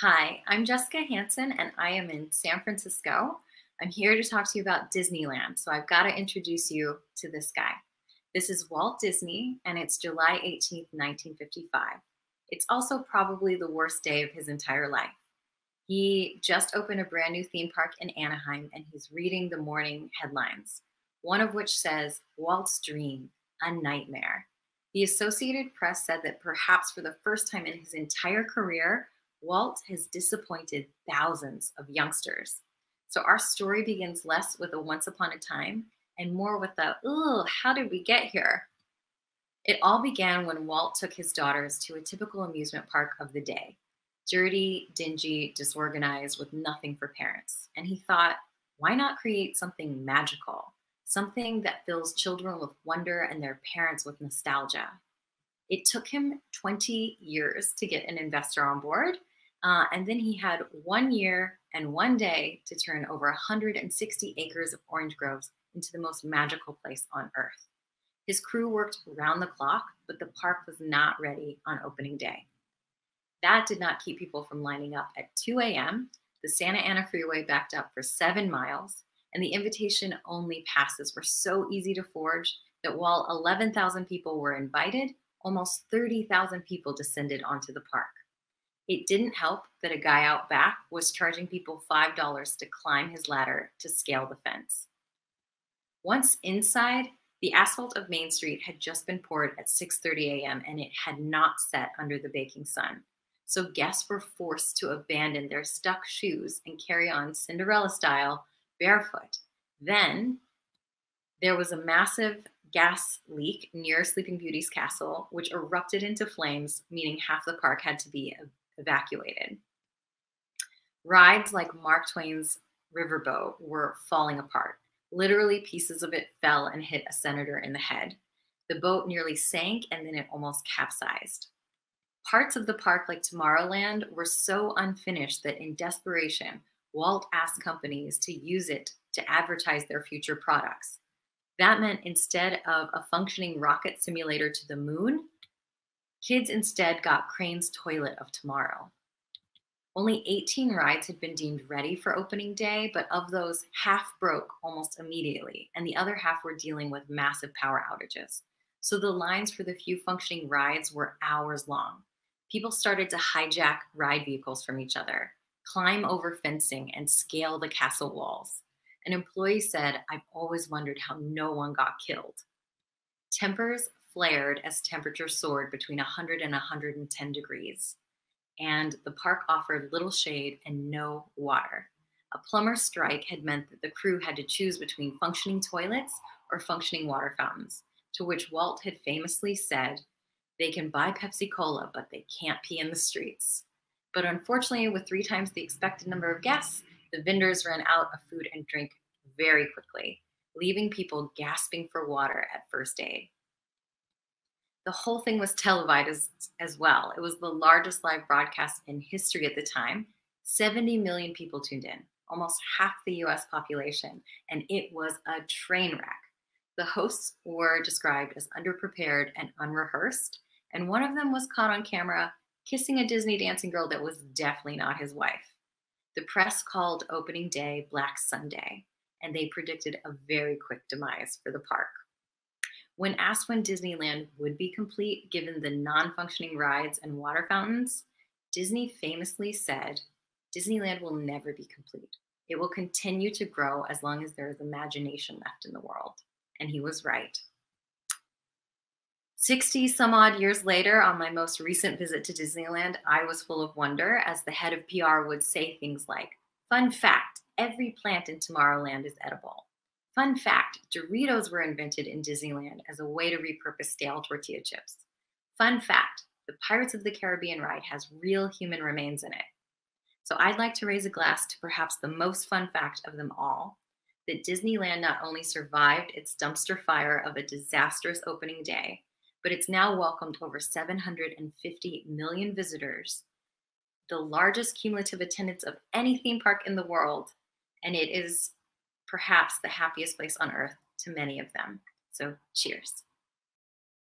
Hi, I'm Jessica Hansen and I am in San Francisco. I'm here to talk to you about Disneyland. So I've got to introduce you to this guy. This is Walt Disney and it's July 18th, 1955. It's also probably the worst day of his entire life. He just opened a brand new theme park in Anaheim and he's reading the morning headlines, one of which says, Walt's dream, a nightmare. The Associated Press said that perhaps for the first time in his entire career, Walt has disappointed thousands of youngsters. So our story begins less with a once upon a time and more with a, oh, how did we get here? It all began when Walt took his daughters to a typical amusement park of the day dirty, dingy, disorganized, with nothing for parents. And he thought, why not create something magical? Something that fills children with wonder and their parents with nostalgia. It took him 20 years to get an investor on board, uh, and then he had one year and one day to turn over 160 acres of orange groves into the most magical place on earth. His crew worked round the clock, but the park was not ready on opening day. That did not keep people from lining up at 2 a.m. The Santa Ana Freeway backed up for seven miles, and the invitation only passes were so easy to forge that while 11,000 people were invited, almost 30,000 people descended onto the park. It didn't help that a guy out back was charging people $5 to climb his ladder to scale the fence. Once inside, the asphalt of Main Street had just been poured at 6:30 a.m. and it had not set under the baking sun. So guests were forced to abandon their stuck shoes and carry on Cinderella style barefoot. Then there was a massive gas leak near Sleeping Beauty's castle, which erupted into flames, meaning half the park had to be evacuated. Rides like Mark Twain's Riverboat were falling apart. Literally, pieces of it fell and hit a senator in the head. The boat nearly sank and then it almost capsized. Parts of the park, like Tomorrowland, were so unfinished that in desperation, Walt asked companies to use it to advertise their future products. That meant instead of a functioning rocket simulator to the moon, Kids instead got Crane's Toilet of Tomorrow. Only 18 rides had been deemed ready for opening day, but of those, half broke almost immediately, and the other half were dealing with massive power outages. So the lines for the few functioning rides were hours long. People started to hijack ride vehicles from each other, climb over fencing, and scale the castle walls. An employee said, I've always wondered how no one got killed. Tempers flared as temperatures soared between 100 and 110 degrees, and the park offered little shade and no water. A plumber strike had meant that the crew had to choose between functioning toilets or functioning water fountains, to which Walt had famously said, they can buy Pepsi Cola, but they can't pee in the streets. But unfortunately, with three times the expected number of guests, the vendors ran out of food and drink very quickly, leaving people gasping for water at first aid the whole thing was televised as, well. It was the largest live broadcast in history at the time. 70 million people tuned in, almost half the US population, and it was a train wreck. The hosts were described as underprepared and unrehearsed, and one of them was caught on camera kissing a Disney dancing girl that was definitely not his wife. The press called opening day Black Sunday, and they predicted a very quick demise for the park. When asked when Disneyland would be complete given the non functioning rides and water fountains, Disney famously said, Disneyland will never be complete. It will continue to grow as long as there is imagination left in the world. And he was right. 60 some odd years later, on my most recent visit to Disneyland, I was full of wonder as the head of PR would say things like, Fun fact every plant in Tomorrowland is edible. Fun fact Doritos were invented in Disneyland as a way to repurpose stale tortilla chips. Fun fact the Pirates of the Caribbean ride has real human remains in it. So I'd like to raise a glass to perhaps the most fun fact of them all that Disneyland not only survived its dumpster fire of a disastrous opening day, but it's now welcomed over 750 million visitors, the largest cumulative attendance of any theme park in the world, and it is perhaps the happiest place on earth to many of them. So, cheers.